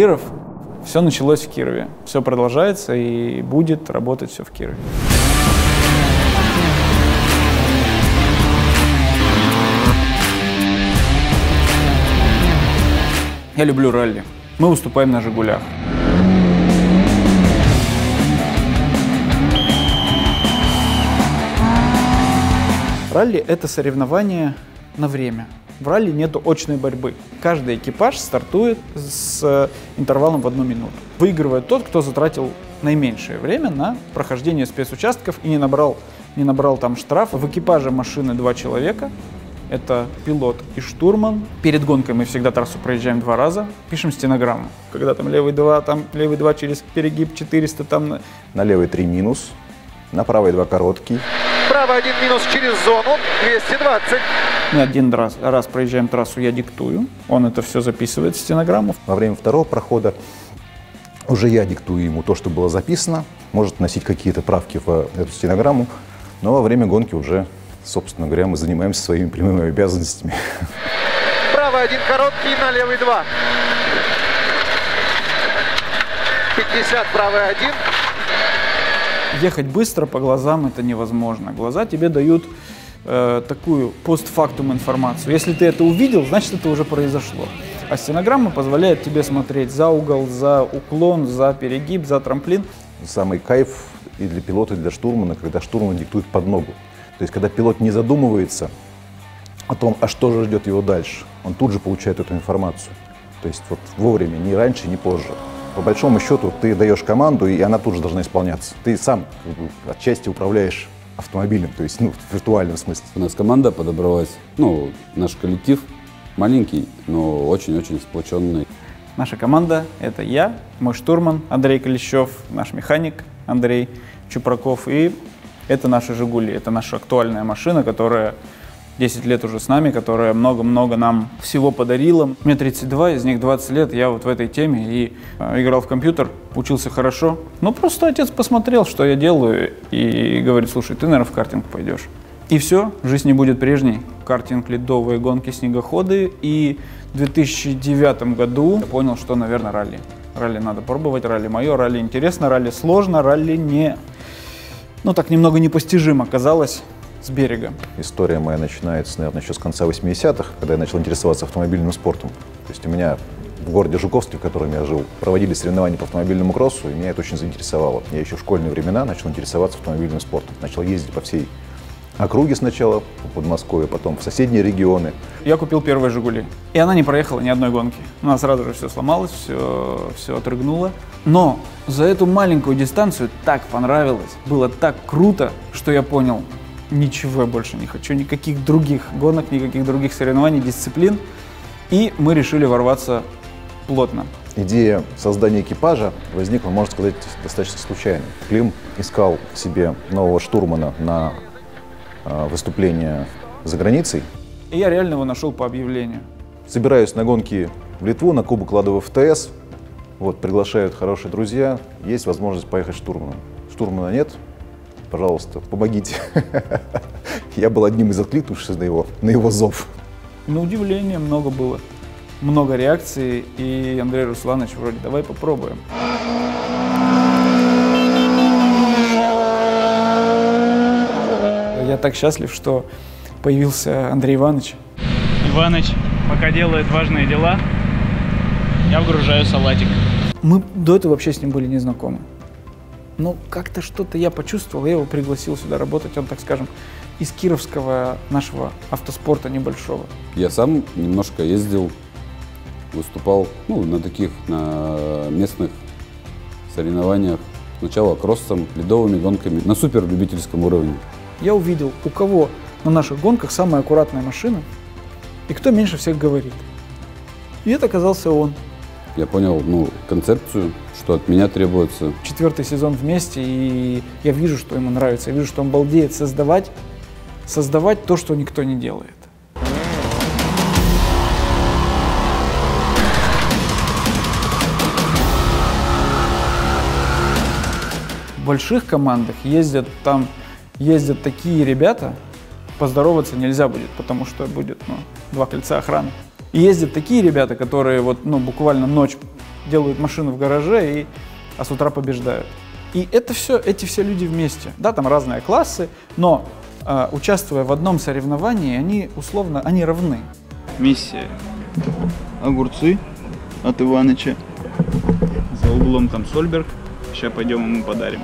Киров. Все началось в Кирове. Все продолжается и будет работать все в Кирове. Я люблю ралли. Мы выступаем на «Жигулях». Ралли – это соревнование на время. В ралли нет очной борьбы. Каждый экипаж стартует с э, интервалом в одну минуту. Выигрывает тот, кто затратил наименьшее время на прохождение спецучастков и не набрал, не набрал там штраф. В экипаже машины два человека. Это пилот и штурман. Перед гонкой мы всегда трассу проезжаем два раза, пишем стенограмму. Когда там левый два, там левый два через перегиб 400, там... На левый 3 минус, на правый 2 короткий. Право один минус через зону, 220. Мы один раз, раз проезжаем трассу, я диктую, он это все записывает в стенограмму. Во время второго прохода уже я диктую ему то, что было записано, может носить какие-то правки в эту стенограмму, но во время гонки уже, собственно говоря, мы занимаемся своими прямыми обязанностями. Право один короткий, на левый два. 50, правый один. Ехать быстро по глазам это невозможно. Глаза тебе дают э, такую постфактум информацию. Если ты это увидел, значит это уже произошло. А стенограмма позволяет тебе смотреть за угол, за уклон, за перегиб, за трамплин. Самый кайф и для пилота, и для штурмана, когда штурман диктует под ногу. То есть, когда пилот не задумывается о том, а что же ждет его дальше, он тут же получает эту информацию. То есть вот вовремя, ни раньше, ни позже. По большому счету ты даешь команду, и она тут же должна исполняться. Ты сам как бы, отчасти управляешь автомобилем, то есть ну, в виртуальном смысле. У нас команда подобралась, ну, наш коллектив маленький, но очень-очень сплоченный. Наша команда — это я, мой штурман Андрей Клещев, наш механик Андрей Чупраков, и это наши «Жигули», это наша актуальная машина, которая 10 лет уже с нами, которая много-много нам всего подарила. Мне 32, из них 20 лет, я вот в этой теме и э, играл в компьютер, учился хорошо. Ну, просто отец посмотрел, что я делаю, и говорит, слушай, ты, наверное, в картинг пойдешь. И все, жизнь не будет прежней. Картинг, ледовые гонки, снегоходы. И в 2009 году я понял, что, наверное, ралли. Ралли надо пробовать, ралли мое, ралли интересно, ралли сложно, ралли не... Ну, так немного непостижимо казалось с берега. История моя начинается, наверное, еще с конца 80-х, когда я начал интересоваться автомобильным спортом. То есть у меня в городе Жуковске, в котором я жил, проводили соревнования по автомобильному кроссу, и меня это очень заинтересовало. Я еще в школьные времена начал интересоваться автомобильным спортом. Начал ездить по всей округе сначала, по Подмосковью, потом в соседние регионы. Я купил первые «Жигули», и она не проехала ни одной гонки. У нас сразу же все сломалось, все, все отрыгнуло. Но за эту маленькую дистанцию так понравилось, было так круто, что я понял, ничего я больше не хочу, никаких других гонок, никаких других соревнований, дисциплин. И мы решили ворваться плотно. Идея создания экипажа возникла, можно сказать, достаточно случайно. Клим искал себе нового штурмана на э, выступление за границей. И я реально его нашел по объявлению. Собираюсь на гонки в Литву, на Кубок Ладова ФТС. Вот, приглашают хорошие друзья, есть возможность поехать штурманом. Штурмана нет, пожалуйста, помогите. Я был одним из откликнувшихся на его, на его зов. На удивление много было. Много реакций, и Андрей Русланович вроде давай попробуем. Я так счастлив, что появился Андрей Иванович. Иванович пока делает важные дела, я вгружаю салатик. Мы до этого вообще с ним были не знакомы. Но как-то что-то я почувствовал, я его пригласил сюда работать, он, так скажем, из кировского нашего автоспорта небольшого. Я сам немножко ездил, выступал ну, на таких, на местных соревнованиях. Сначала кроссом, ледовыми гонками на супер любительском уровне. Я увидел, у кого на наших гонках самая аккуратная машина и кто меньше всех говорит. И это оказался он. Я понял ну, концепцию, что от меня требуется. Четвертый сезон вместе, и я вижу, что ему нравится. Я вижу, что он балдеет создавать, создавать то, что никто не делает. В больших командах ездят там ездят такие ребята, поздороваться нельзя будет, потому что будет ну, два кольца охраны. И ездят такие ребята, которые вот, ну, буквально ночь делают машину в гараже, и, а с утра побеждают. И это все, эти все люди вместе. Да, там разные классы, но э, участвуя в одном соревновании, они условно, они равны. Миссия. Огурцы от Иваныча. За углом там Сольберг. Сейчас пойдем ему подарим.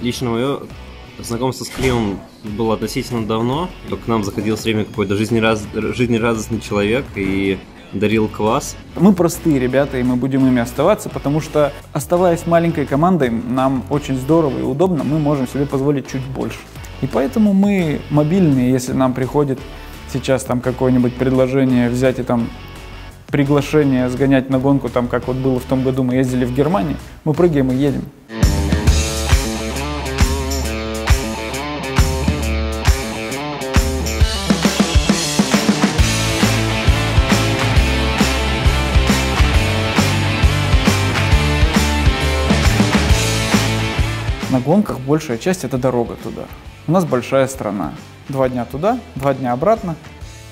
Лично мое знакомство с Климом было относительно давно. К нам заходил все время какой-то жизнераз... жизнерадостный человек и дарил квас. Мы простые ребята, и мы будем ими оставаться, потому что, оставаясь маленькой командой, нам очень здорово и удобно, мы можем себе позволить чуть больше. И поэтому мы мобильные, если нам приходит сейчас там какое-нибудь предложение взять и там приглашение сгонять на гонку, там как вот было в том году, мы ездили в Германию, мы прыгаем и едем. На гонках большая часть это дорога туда. У нас большая страна. Два дня туда, два дня обратно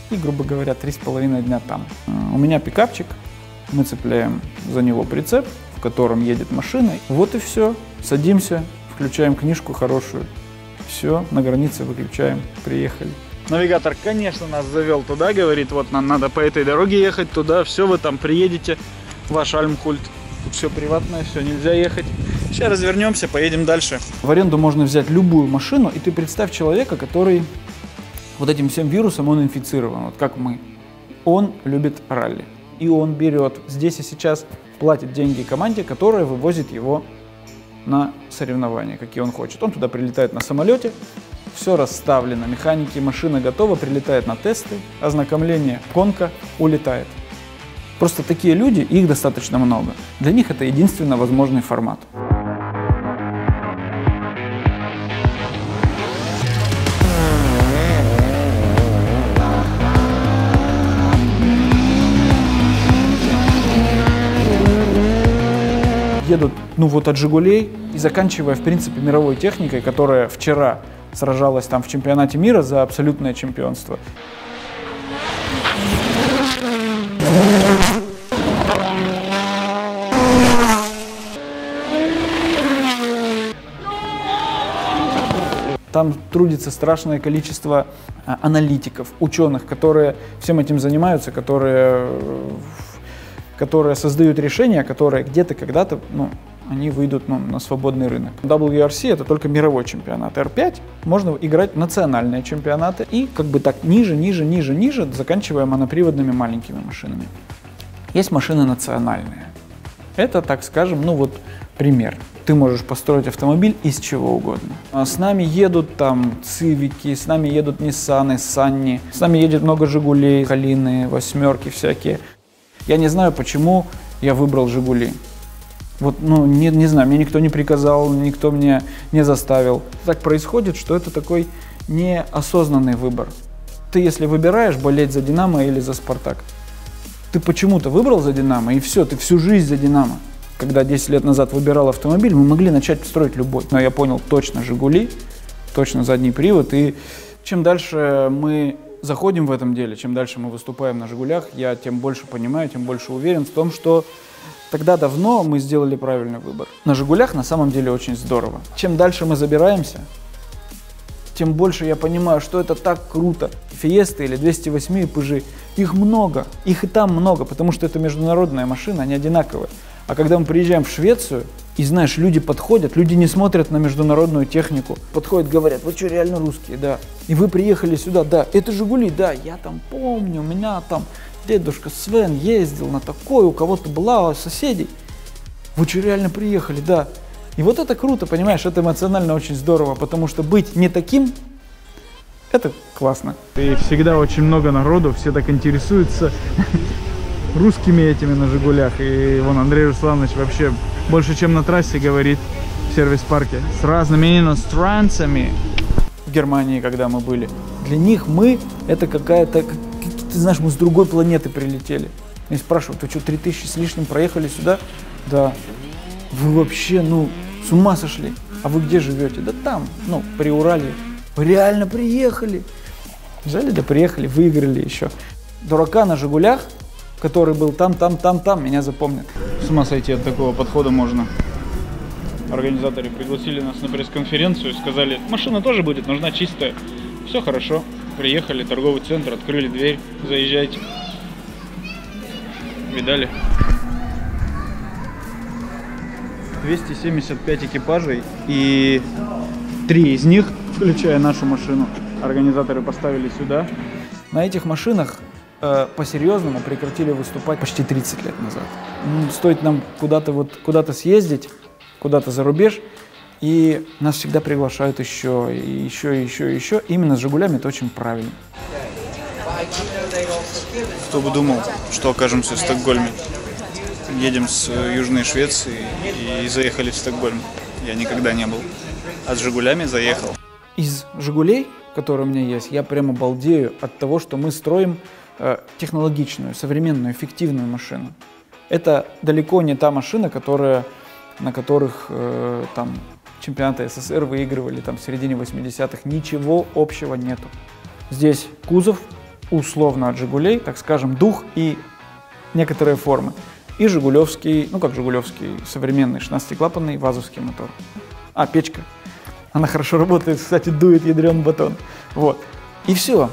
и, грубо говоря, три с половиной дня там. Э, У меня пикапчик, мы цепляем за него прицеп, в котором едет машина. Вот и все. Садимся, включаем книжку хорошую. Все, на границе выключаем, приехали. Навигатор, конечно, нас завел туда, говорит, вот нам надо по этой дороге ехать туда, все, вы там приедете, ваш Альмхульт. Тут все приватное, все, нельзя ехать. Сейчас развернемся, поедем дальше. В аренду можно взять любую машину, и ты представь человека, который вот этим всем вирусом, он инфицирован, вот как мы. Он любит ралли. И он берет здесь и сейчас, платит деньги команде, которая вывозит его на соревнования, какие он хочет. Он туда прилетает на самолете, все расставлено, механики, машина готова, прилетает на тесты, ознакомление, гонка, улетает. Просто такие люди, их достаточно много. Для них это единственно возможный формат. едут, ну вот от «Жигулей» и заканчивая, в принципе, мировой техникой, которая вчера сражалась там в чемпионате мира за абсолютное чемпионство. Там трудится страшное количество а, аналитиков, ученых, которые всем этим занимаются, которые, э, которые создают решения, которые где-то когда-то, ну, они выйдут ну, на свободный рынок. WRC это только мировой чемпионат. R5 можно играть национальные чемпионаты и как бы так ниже, ниже, ниже, ниже, заканчивая моноприводными маленькими машинами. Есть машины национальные. Это, так скажем, ну вот пример. Ты можешь построить автомобиль из чего угодно. А С нами едут там цивики, с нами едут Ниссаны, Санни, с нами едет много Жигулей, Калины, восьмерки всякие. Я не знаю, почему я выбрал Жигули. Вот, ну, не, не знаю, мне никто не приказал, никто мне не заставил. Так происходит, что это такой неосознанный выбор. Ты, если выбираешь болеть за Динамо или за Спартак, ты почему-то выбрал за Динамо, и все, ты всю жизнь за Динамо. Когда 10 лет назад выбирал автомобиль, мы могли начать строить любой. Но я понял, точно Жигули, точно задний привод. И чем дальше мы заходим в этом деле, чем дальше мы выступаем на Жигулях, я тем больше понимаю, тем больше уверен в том, что тогда давно мы сделали правильный выбор. На Жигулях на самом деле очень здорово. Чем дальше мы забираемся, тем больше я понимаю, что это так круто. Фиесты или 208 и пыжи, их много, их и там много, потому что это международная машина, они одинаковые. А когда мы приезжаем в Швецию, и знаешь, люди подходят, люди не смотрят на международную технику, подходят, говорят, вы что, реально русские, да. И вы приехали сюда, да, это Жигули, да, я там помню, у меня там дедушка Свен ездил на такой, у кого-то была у соседей. Вы что, реально приехали, да. И вот это круто, понимаешь, это эмоционально очень здорово, потому что быть не таким, это классно. И всегда очень много народу, все так интересуются русскими этими на Жигулях. И вон Андрей Русланович вообще больше, чем на трассе говорит в сервис-парке. С разными иностранцами. в Германии, когда мы были. Для них мы это какая-то, как- ты знаешь, мы с другой планеты прилетели. Они спрашивают, вы что, 3000 с лишним проехали сюда? Да. Вы вообще, ну, с ума сошли. А вы где живете? Да там, ну, при Урале. Вы реально приехали. Взяли, да приехали, выиграли еще. Дурака на Жигулях который был там, там, там, там, меня запомнит. С ума сойти от такого подхода можно. Организаторы пригласили нас на пресс-конференцию, сказали, машина тоже будет нужна чистая. Все хорошо. Приехали, торговый центр, открыли дверь, заезжайте. Видали? 275 экипажей и три из них, включая нашу машину, организаторы поставили сюда. На этих машинах э, по-серьезному прекратили выступать почти 30 лет назад. Ну, стоит нам куда-то вот куда-то съездить, куда-то за рубеж, и нас всегда приглашают еще, и еще, и еще, и еще. Именно с «Жигулями» это очень правильно. Кто бы думал, что окажемся в Стокгольме. Едем с э, Южной Швеции и заехали в Стокгольм. Я никогда не был. А с «Жигулями» заехал. Из «Жигулей», которые у меня есть, я прямо балдею от того, что мы строим технологичную, современную, эффективную машину. Это далеко не та машина, которая, на которых э, там чемпионаты СССР выигрывали там в середине 80-х. Ничего общего нету. Здесь кузов условно от «Жигулей», так скажем, дух и некоторые формы. И «Жигулевский», ну как «Жигулевский», современный 16-клапанный вазовский мотор. А, печка. Она хорошо работает, кстати, дует ядреный батон. Вот. И все.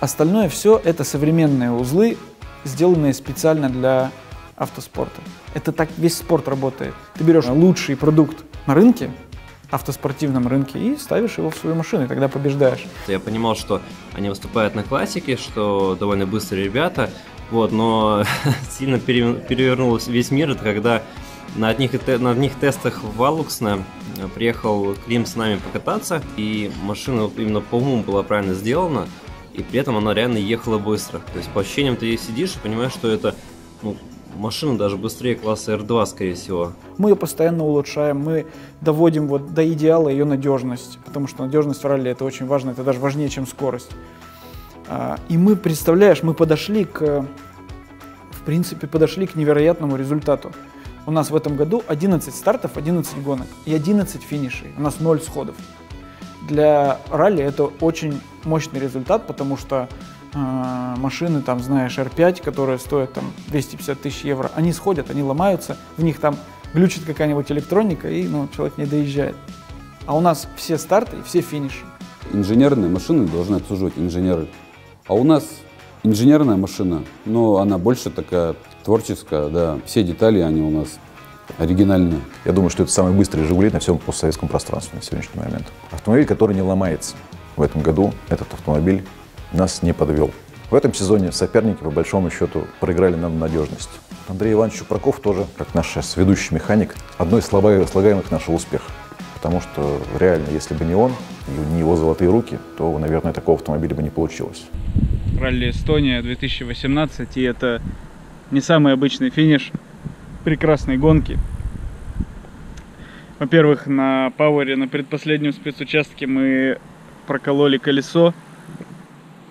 Остальное все это современные узлы, сделанные специально для автоспорта. Это так весь спорт работает. Ты берешь лучший продукт на рынке, автоспортивном рынке и ставишь его в свою машину, и тогда побеждаешь. Я понимал, что они выступают на классике, что довольно быстрые ребята, вот, но сильно пере- перевернулся весь мир, это когда на одних, на одних тестах в Алуксне приехал Клим с нами покататься, и машина вот именно по уму была правильно сделана, и при этом она реально ехала быстро. То есть по ощущениям ты сидишь и понимаешь, что это ну, машина даже быстрее класса R2, скорее всего. Мы ее постоянно улучшаем, мы доводим вот до идеала ее надежность, потому что надежность в ралли это очень важно, это даже важнее, чем скорость. А, И мы, представляешь, мы подошли к, в принципе, подошли к невероятному результату. У нас в этом году 11 стартов, 11 гонок и 11 финишей. У нас 0 сходов. Для ралли это очень мощный результат, потому что э, машины, там, знаешь, R5, которые стоят там 250 тысяч евро, они сходят, они ломаются, в них там глючит какая-нибудь электроника, и ну, человек не доезжает. А у нас все старты и все финиши. Инженерные машины должны обслуживать инженеры. А у нас инженерная машина, но она больше такая творческая, да. Все детали, они у нас оригинальные. Я думаю, что это самый быстрый «Жигули» на всем постсоветском пространстве на сегодняшний момент. Автомобиль, который не ломается. В этом году этот автомобиль нас не подвел. В этом сезоне соперники, по большому счету, проиграли нам надежность. Андрей Иванович Чупраков тоже, как наш сейчас ведущий механик, одно из слагаемых нашего успеха. Потому что реально, если бы не он, и не его золотые руки, то, наверное, такого автомобиля бы не получилось. Ралли Эстония 2018, и это не самый обычный финиш прекрасной гонки. Во-первых, на Пауэре, на предпоследнем спецучастке мы прокололи колесо,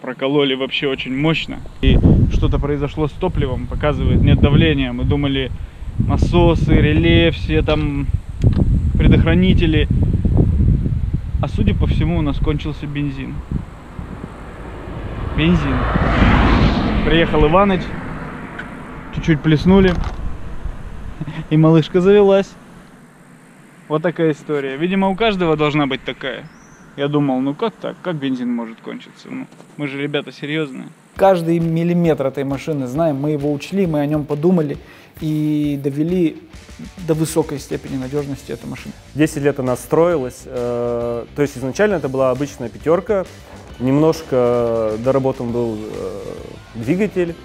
прокололи вообще очень мощно. И что-то произошло с топливом, показывает, нет давления. Мы думали, насосы, реле, все там предохранители. А судя по всему, у нас кончился бензин. Бензин. Приехал Иваныч, чуть-чуть плеснули, и малышка завелась. Вот такая история. Видимо, у каждого должна быть такая. Я думал, ну как так? Как бензин может кончиться? Ну, мы же ребята серьезные. Каждый миллиметр этой машины знаем, мы его учли, мы о нем подумали и довели до высокой степени надежности эту машину. 10 лет она строилась. э, То есть изначально это была обычная пятерка. Немножко доработан был э, двигатель.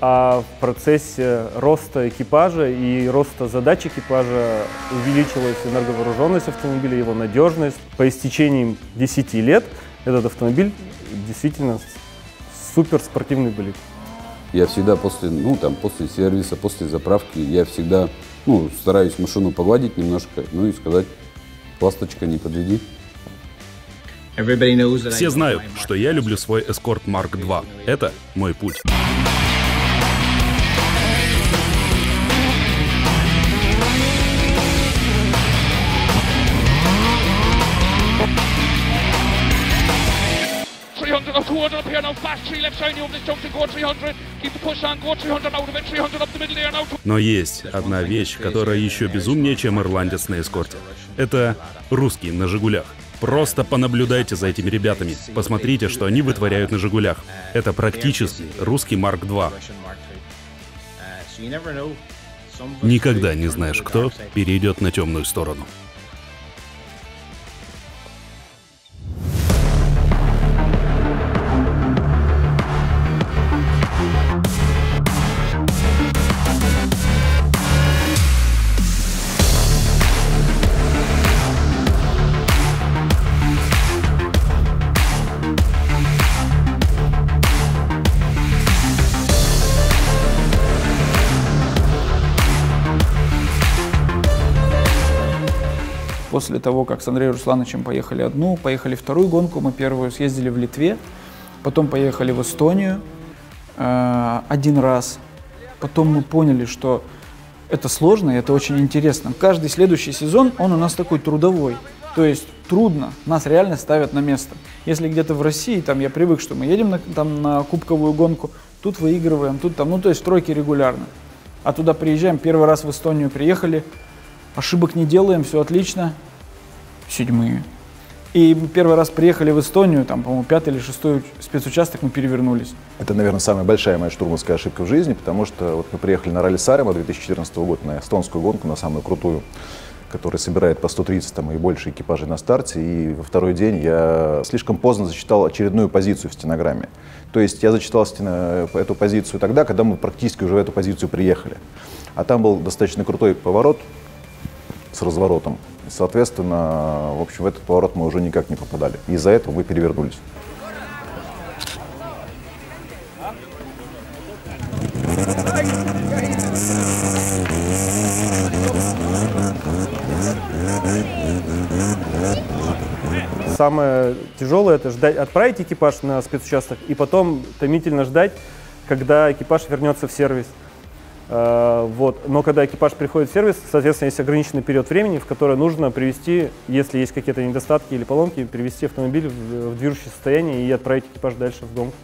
А в процессе роста экипажа и роста задач экипажа увеличилась энерговооруженность автомобиля, его надежность. По истечении 10 лет этот автомобиль действительно супер спортивный болид. Я всегда после, ну, там, после сервиса, после заправки, я всегда, ну, стараюсь машину погладить немножко, ну и сказать, ласточка, не подведи. Все знают, что я люблю свой Escort Mark II. Это мой путь. 200 up here now, fast three left shiny over this junction, go 300, keep the push on, go 300 out of it, 300 up the middle there now. Но есть одна вещь, которая еще безумнее, чем ирландец на эскорте. Это русский на «Жигулях». Просто понаблюдайте за этими ребятами. Посмотрите, что они вытворяют на «Жигулях». Это практически русский Марк 2. Никогда не знаешь, кто перейдет на темную сторону. После того, как с Андреем Руслановичем поехали одну, поехали вторую гонку, мы первую съездили в Литве, потом поехали в Эстонию э, один раз. Потом мы поняли, что это сложно и это очень интересно. Каждый следующий сезон, он у нас такой трудовой. То есть трудно, нас реально ставят на место. Если где-то в России, там я привык, что мы едем на, там, на кубковую гонку, тут выигрываем, тут там, ну то есть тройки регулярно. А туда приезжаем, первый раз в Эстонию приехали, ошибок не делаем, все отлично, седьмые. И мы первый раз приехали в Эстонию, там, по-моему, пятый или шестой спецучасток мы перевернулись. Это, наверное, самая большая моя штурманская ошибка в жизни, потому что вот мы приехали на ралли Сарема 2014 года, на эстонскую гонку, на самую крутую, которая собирает по 130 там, и больше экипажей на старте. И во второй день я слишком поздно зачитал очередную позицию в стенограмме. То есть я зачитал стена, эту позицию тогда, когда мы практически уже в эту позицию приехали. А там был достаточно крутой поворот с разворотом. Соответственно, в общем, в этот поворот мы уже никак не попадали. Из-за этого мы перевернулись. Самое тяжелое это ждать, отправить экипаж на спецучасток и потом томительно ждать, когда экипаж вернется в сервис. Э, Вот. Но когда экипаж приходит в сервис, соответственно, есть ограниченный период времени, в который нужно привести, если есть какие-то недостатки или поломки, привести автомобиль в, в движущее состояние и отправить экипаж дальше в гонку.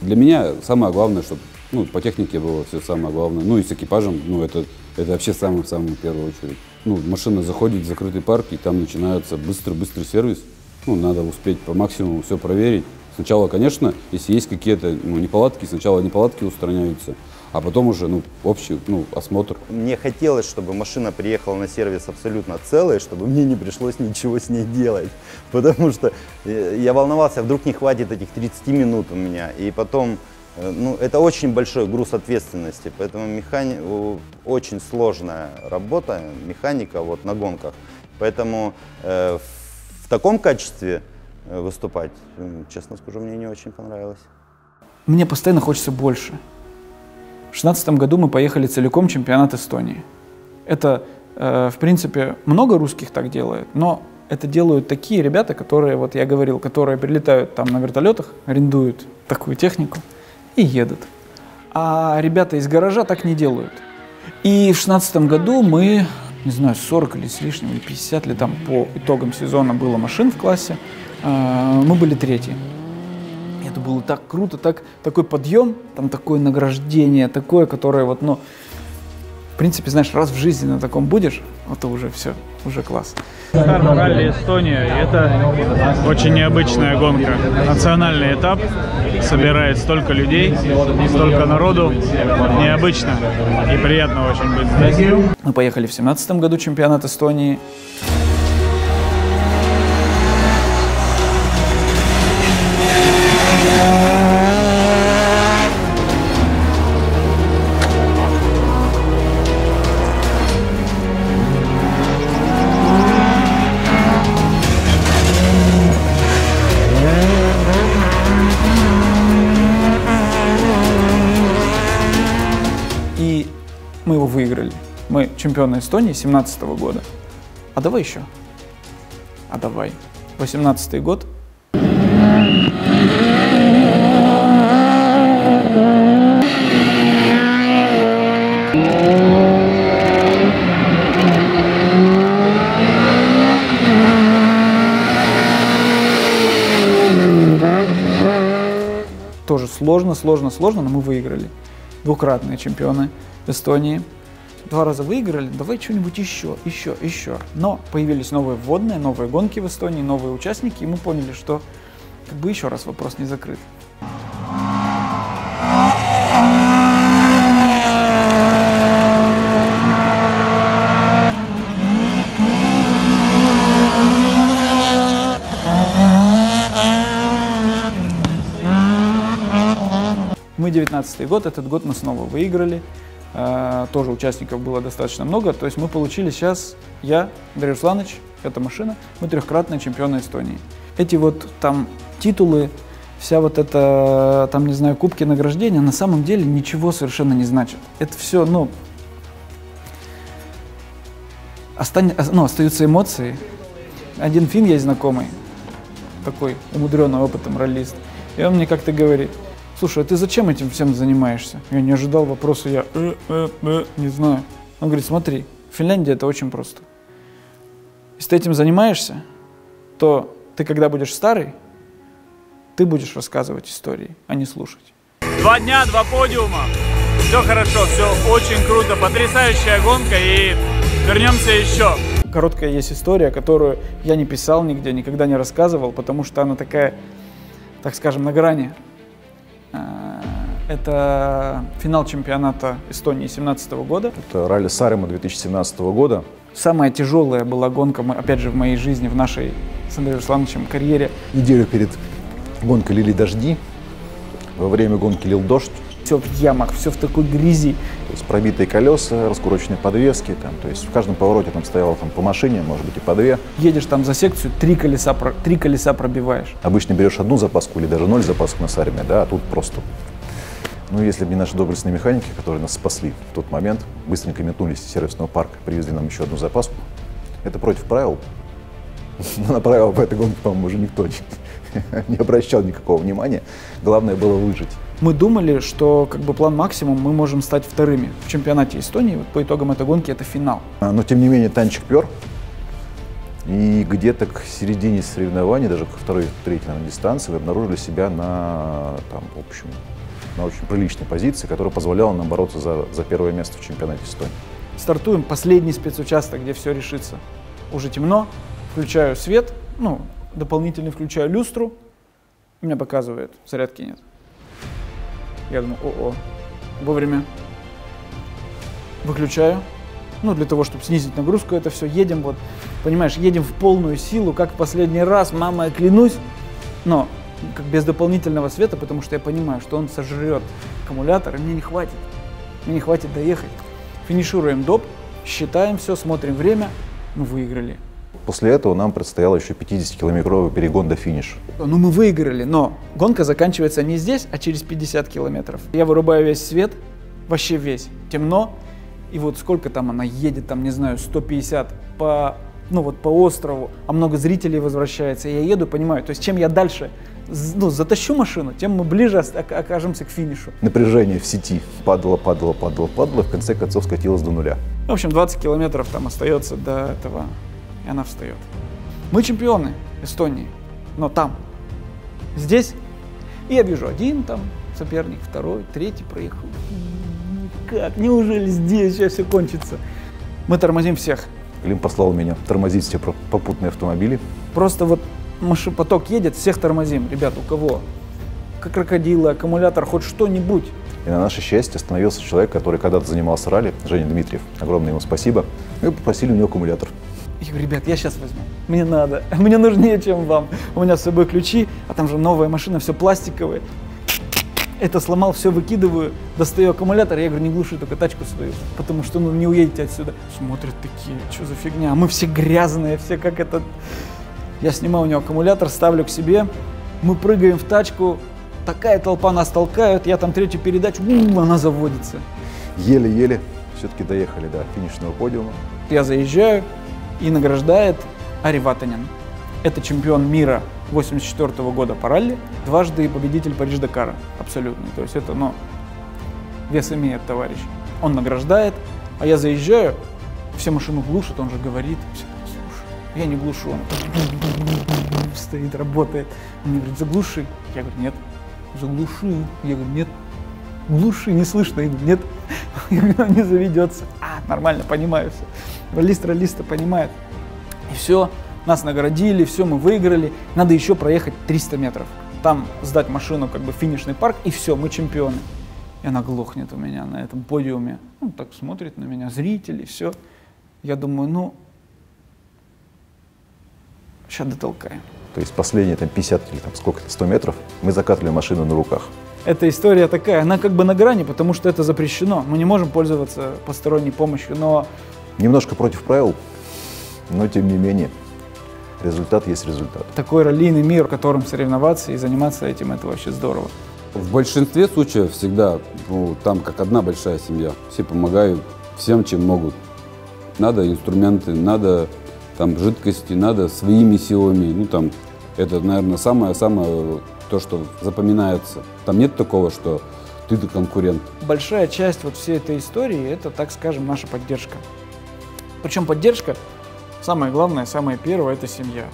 Для меня самое главное, чтобы ну, по технике было все самое главное. Ну и с экипажем, ну это, это вообще самое-самое в первую очередь. Ну, машина заходит в закрытый парк, и там начинается быстрый-быстрый сервис. Ну, надо успеть по максимуму все проверить. Сначала, конечно, если есть какие-то ну, неполадки, сначала неполадки устраняются, а потом уже ну, общий ну, осмотр. Мне хотелось, чтобы машина приехала на сервис абсолютно целой, чтобы мне не пришлось ничего с ней делать. Потому что э, я волновался, вдруг не хватит этих 30 минут у меня. И потом, э, ну, это очень большой груз ответственности. Поэтому механи... очень сложная работа механика вот, на гонках. Поэтому э, в, таком качестве э, выступать, честно скажу, мне не очень понравилось. Мне постоянно хочется больше. В 2016 году мы поехали целиком чемпионат Эстонии. Это, э, в принципе, много русских так делает, но это делают такие ребята, которые, вот я говорил, которые прилетают там на вертолетах, арендуют такую технику и едут. А ребята из гаража так не делают. И в 2016 году мы, не знаю, 40 или с лишним, или 50 ли там по итогам сезона было машин в классе, э, мы были третьи. Это было так круто, так, такой подъем, там такое награждение, такое, которое вот, ну, в принципе, знаешь, раз в жизни на таком будешь, вот это уже все, уже класс. Старт ралли Эстония. И Это очень необычная гонка. Национальный этап собирает столько людей, столько народу. Необычно и приятно очень быть здесь. Мы поехали в 2017 году чемпионат Эстонии. Мы его выиграли. Мы чемпионы Эстонии 17 года. А давай еще. А давай. 18 год. тоже сложно, сложно, сложно, но мы выиграли. Двукратные чемпионы Эстонии. Два раза выиграли, давай что-нибудь еще, еще, еще. Но появились новые вводные, новые гонки в Эстонии, новые участники, и мы поняли, что как бы еще раз вопрос не закрыт. Мы 19 год, этот год мы снова выиграли. Э, Тоже участников было достаточно много. То есть мы получили сейчас, я, Андрей Русланович, эта машина, мы трехкратные чемпионы Эстонии. Эти вот там титулы, вся вот эта, там, не знаю, кубки награждения, на самом деле ничего совершенно не значит. Это все, ну, остань, ну, остаются эмоции. Один фин есть знакомый, такой умудренный опытом ролист, и он мне как-то говорит, слушай, а ты зачем этим всем занимаешься? Я не ожидал вопроса, я э, э, э, не знаю. Он говорит, смотри, в Финляндии это очень просто. Если ты этим занимаешься, то ты, когда будешь старый, ты будешь рассказывать истории, а не слушать. Два дня, два подиума. Все хорошо, все очень круто, потрясающая гонка и вернемся еще. Короткая есть история, которую я не писал нигде, никогда не рассказывал, потому что она такая, так скажем, на грани. А, Это финал чемпионата Эстонии 2017 года. Это ралли Сарема 2017 года. Самая тяжелая была гонка, опять же, в моей жизни, в нашей с Андреем Руслановичем карьере. Неделю перед гонкой лили дожди. Во время гонки лил дождь. Все в ямах, все в такой грязи. То есть пробитые колеса, раскуроченные подвески. Там, то есть в каждом повороте там стояло там, по машине, может быть и по две. Едешь там за секцию, три колеса, три колеса пробиваешь. Обычно берешь одну запаску или даже ноль запасок на Сареме, да, а тут просто. Ну, если бы не наши доблестные механики, которые нас спасли в тот момент, быстренько метнулись из сервисного парка, привезли нам еще одну запаску. Это против правил. Но на правила по этой гонке, по-моему, уже никто не, не обращал никакого внимания. Главное было выжить. Мы думали, что как бы план максимум мы можем стать вторыми в чемпионате Эстонии. Вот по итогам этой гонки это финал. А, Но, тем не менее, танчик пер. И где-то к середине соревнований, даже ко второй, третьей наверное, дистанции, мы обнаружили себя на, там, в общем, на очень приличной позиции, которая позволяла нам бороться за, за первое место в чемпионате Эстонии. Стартуем последний спецучасток, где все решится. Уже темно, включаю свет, ну, дополнительно включаю люстру. Меня показывает, зарядки нет. Я думаю, о-о, вовремя. Выключаю. Ну, для того, чтобы снизить нагрузку, это все. Едем вот, понимаешь, едем в полную силу, как в последний раз, мама, я клянусь. Но как без дополнительного света, потому что я понимаю, что он сожрет аккумулятор, и мне не хватит. Мне не хватит доехать. Финишируем доп, считаем все, смотрим время, мы выиграли. После этого нам предстоял еще 50-километровый перегон до финиша. Ну, мы выиграли, но гонка заканчивается не здесь, а через 50 километров. Я вырубаю весь свет, вообще весь, темно, и вот сколько там она едет, там, не знаю, 150 по, ну вот по острову, а много зрителей возвращается, и я еду, понимаю, то есть чем я дальше, ну, затащу машину, тем мы ближе окажемся к финишу. Напряжение в сети падало, падало, падало, падало, в конце концов скатилось до нуля. В общем, 20 километров там остается до этого, и она встает. Мы чемпионы Эстонии, но там, здесь, и я вижу один там соперник, второй, третий проехал. Как? Неужели здесь сейчас все кончится? Мы тормозим всех. Клим послал меня тормозить все попутные автомобили. Просто вот поток едет, всех тормозим. Ребят, у кого? Как крокодилы, аккумулятор, хоть что-нибудь. И на наше счастье остановился человек, который когда-то занимался ралли, Женя Дмитриев. Огромное ему спасибо. Мы попросили у него аккумулятор. Я говорю, ребят, я сейчас возьму. Мне надо. Мне нужнее, чем вам. У меня с собой ключи, а там же новая машина, все пластиковое. Это сломал, все выкидываю, достаю аккумулятор, я говорю, не глуши только тачку свою, потому что ну не уедете отсюда. Смотрят такие, что за фигня, а мы все грязные, все как этот. Я снимаю у него аккумулятор, ставлю к себе, мы прыгаем в тачку, такая толпа нас толкает, я там третью передачу, она заводится. Еле-еле все-таки доехали до финишного подиума. Я заезжаю и награждает Ари Ватанин. Это чемпион мира 84 года по ралли, дважды победитель Париж-Дакара, абсолютный. То есть это, ну, вес имеет товарищ. Он награждает, а я заезжаю, все машину глушат, он же говорит, я не глушу, он стоит, работает. Он мне говорит, заглуши. Я говорю, нет, заглуши. Я говорю, нет, глуши, не слышно. Я говорю, нет, он не заведется. А, нормально, понимаю все. Ролист ролиста понимает. И все, нас наградили, все, мы выиграли. Надо еще проехать 300 метров. Там сдать машину, как бы финишный парк, и все, мы чемпионы. И она глохнет у меня на этом подиуме. Ну, так смотрит на меня, зрители, все. Я думаю, ну, сейчас дотолкаем. То есть последние там 50 или там сколько-то, 100 метров мы закатывали машину на руках. Эта история такая, она как бы на грани, потому что это запрещено. Мы не можем пользоваться посторонней помощью, но Немножко против правил, но тем не менее результат есть результат. такой раллийный мир, в котором соревноваться и заниматься этим, это вообще здорово. В большинстве случаев всегда ну, там как одна большая семья. Все помогают всем, чем могут. Надо инструменты, надо там жидкости, надо своими силами. Ну там это, наверное, самое-самое то, что запоминается. Там нет такого, что ты конкурент. Большая часть вот всей этой истории, это, так скажем, наша поддержка. Причем поддержка, самое главное, самое первое, это семья.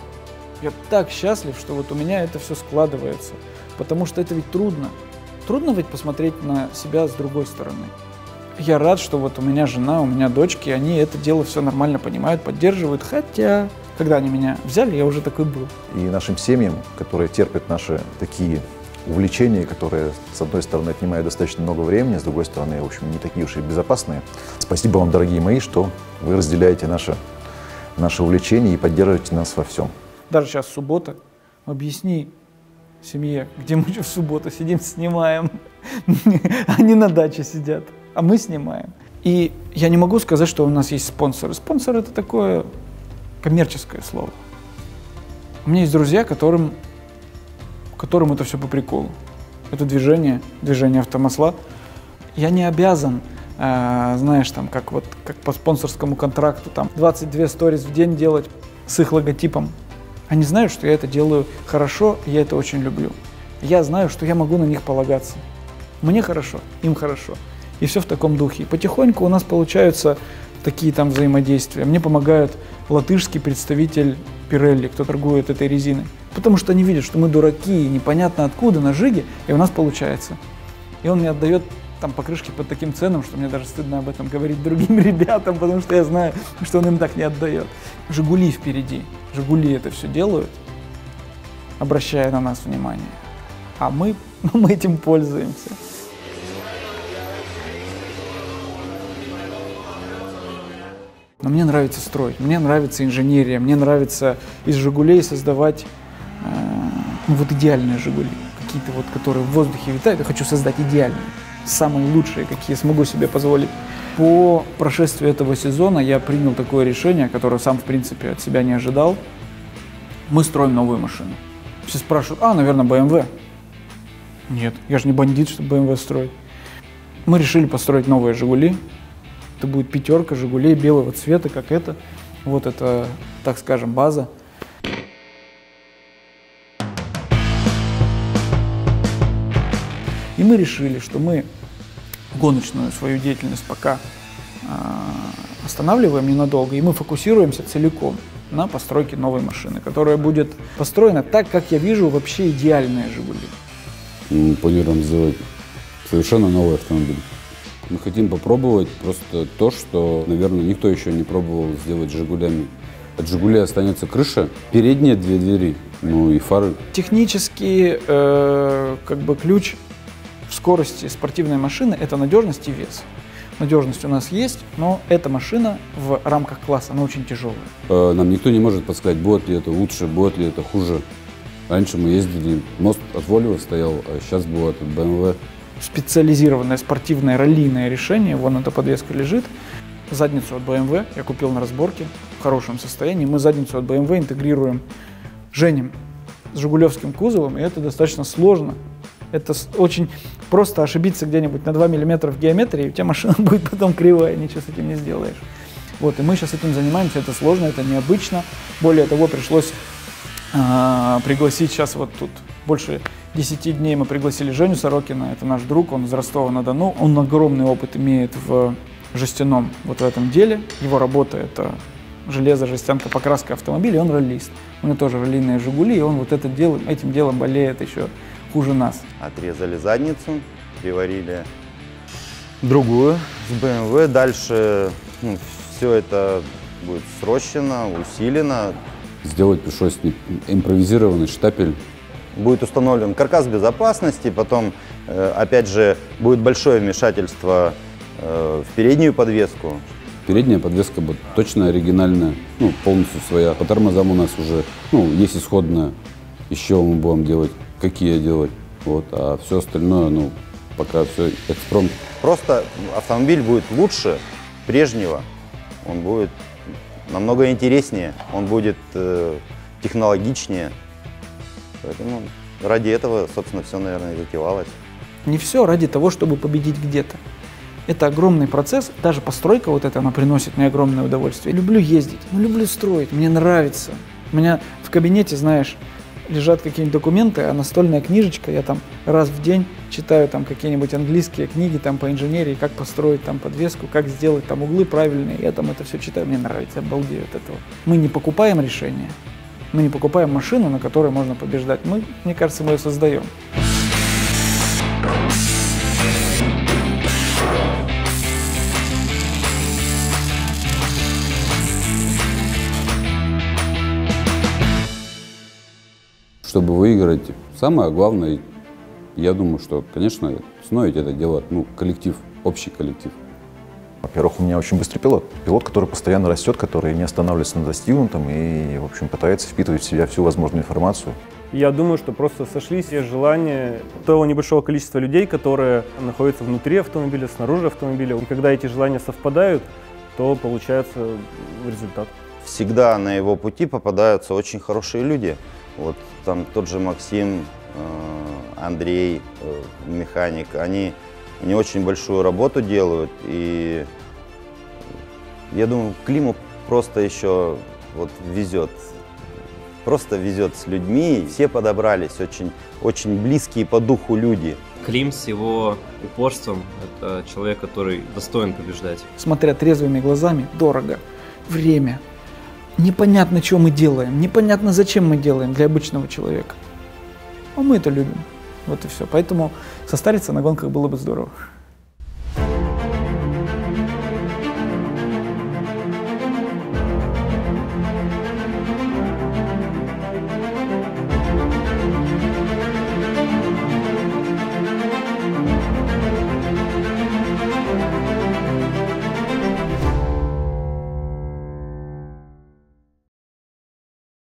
Я так счастлив, что вот у меня это все складывается, потому что это ведь трудно. Трудно ведь посмотреть на себя с другой стороны. Я рад, что вот у меня жена, у меня дочки, они это дело все нормально понимают, поддерживают, хотя, когда они меня взяли, я уже такой был. И нашим семьям, которые терпят наши такие увлечения, которые, с одной стороны, отнимают достаточно много времени, с другой стороны, в общем, не такие уж и безопасные. Спасибо вам, дорогие мои, что вы разделяете наше, наше увлечение и поддерживаете нас во всем. Даже сейчас суббота. Объясни семье, где мы в субботу сидим, снимаем. Они на даче сидят, а мы снимаем. И я не могу сказать, что у нас есть спонсоры. Спонсор это такое коммерческое слово. У меня есть друзья, которым, которым это все по приколу. Это движение, движение автомасла. Я не обязан, э, знаешь, там, как вот как по спонсорскому контракту, там 22 сториз в день делать с их логотипом. Они знают, что я это делаю хорошо, и я это очень люблю. Я знаю, что я могу на них полагаться. Мне хорошо, им хорошо. И все в таком духе. И потихоньку у нас получаются такие там взаимодействия. Мне помогает латышский представитель Пирелли, кто торгует этой резиной. Потому что они видят, что мы дураки, непонятно откуда, на жиге, и у нас получается. И он мне отдает там покрышки по таким ценам, что мне даже стыдно об этом говорить другим ребятам, потому что я знаю, что он им так не отдает. Жигули впереди. Жигули это все делают, обращая на нас внимание. А мы, ну, мы этим пользуемся. Но мне нравится строить, мне нравится инженерия, мне нравится из «Жигулей» создавать э, ну, вот идеальные «Жигули», какие-то вот, которые в воздухе витают. Я хочу создать идеальные, самые лучшие, какие смогу себе позволить. По прошествии этого сезона я принял такое решение, которое сам, в принципе, от себя не ожидал. Мы строим новую машину. Все спрашивают, а, наверное, BMW. Нет, я же не бандит, чтобы BMW строить. Мы решили построить новые «Жигули», это будет пятерка «Жигулей» белого цвета, как это. Вот это, так скажем, база. И мы решили, что мы гоночную свою деятельность пока э, останавливаем ненадолго, и мы фокусируемся целиком на постройке новой машины, которая будет построена так, как я вижу вообще идеальные «Жигули». Мы планируем сделать совершенно новый автомобиль. Мы хотим попробовать просто то, что, наверное, никто еще не пробовал сделать с «Жигулями». От «Жигулей» останется крыша, передние две двери, ну и фары. Технически, э, как бы ключ в скорости спортивной машины – это надежность и вес. Надежность у нас есть, но эта машина в рамках класса, она очень тяжелая. Э, Нам никто не может подсказать, будет ли это лучше, будет ли это хуже. Раньше мы ездили, мост от Volvo стоял, а сейчас будет от BMW. Специализированное спортивное раллийное решение, вон эта подвеска лежит. Задницу от BMW я купил на разборке в хорошем состоянии. Мы задницу от BMW интегрируем, женим с жигулевским кузовом, и это достаточно сложно. Это очень просто ошибиться где-нибудь на 2 мм в геометрии, и у тебя машина будет потом кривая, ничего с этим не сделаешь. Вот, и мы сейчас этим занимаемся, это сложно, это необычно. Более того, пришлось а, пригласить сейчас вот тут больше 10 дней мы пригласили Женю Сорокина, это наш друг, он из Ростова-на-Дону, он огромный опыт имеет в жестяном вот в этом деле, его работа это железо, жестянка, покраска автомобиля, и он раллист. У него тоже раллийные «Жигули», и он вот это дело, этим делом болеет еще, хуже нас. Отрезали задницу, приварили другую с BMW. Дальше ну, все это будет срощено, усилено. Сделать пришлось импровизированный штапель. Будет установлен каркас безопасности, потом, э, опять же, будет большое вмешательство э, в переднюю подвеску. Передняя подвеска будет точно оригинальная, ну, полностью своя. По тормозам у нас уже, ну, есть исходная. Еще мы будем делать, какие делать. Вот, а все остальное, ну, пока все экспромт. Просто автомобиль будет лучше прежнего, он будет намного интереснее, он будет э, технологичнее. Поэтому ради этого, собственно, все, наверное, и затевалось. Не все ради того, чтобы победить где-то. Это огромный процесс, даже постройка вот эта, она приносит мне огромное удовольствие. Люблю ездить, ну, люблю строить, мне нравится. У меня в кабинете, знаешь, лежат какие-нибудь документы, а настольная книжечка, я там раз в день читаю там какие-нибудь английские книги там по инженерии, как построить там подвеску, как сделать там углы правильные. Я там это все читаю, мне нравится, я балдею от этого. Мы не покупаем решение, мы не покупаем машину, на которой можно побеждать. Мы, мне кажется, мы ее создаем. Чтобы выиграть, самое главное, я думаю, что, конечно, строить это дело, ну, коллектив, общий коллектив. Во-первых, у меня очень быстрый пилот. Пилот, который постоянно растет, который не останавливается на достигнутом и, в общем, пытается впитывать в себя всю возможную информацию. Я думаю, что просто сошлись все желания того небольшого количества людей, которые находятся внутри автомобиля, снаружи автомобиля. И когда эти желания совпадают, то получается результат. Всегда на его пути попадаются очень хорошие люди. Вот там тот же Максим, э, Андрей, э, механик, они, они очень большую работу делают. И я думаю, Климу просто еще вот везет. Просто везет с людьми. Все подобрались, очень, очень близкие по духу люди. Клим с его упорством – это человек, который достоин побеждать. смотря трезвыми глазами, дорого. Время. Непонятно, что мы делаем, непонятно, зачем мы делаем для обычного человека. А мы это любим. Вот и все. Поэтому состариться на гонках было бы здорово.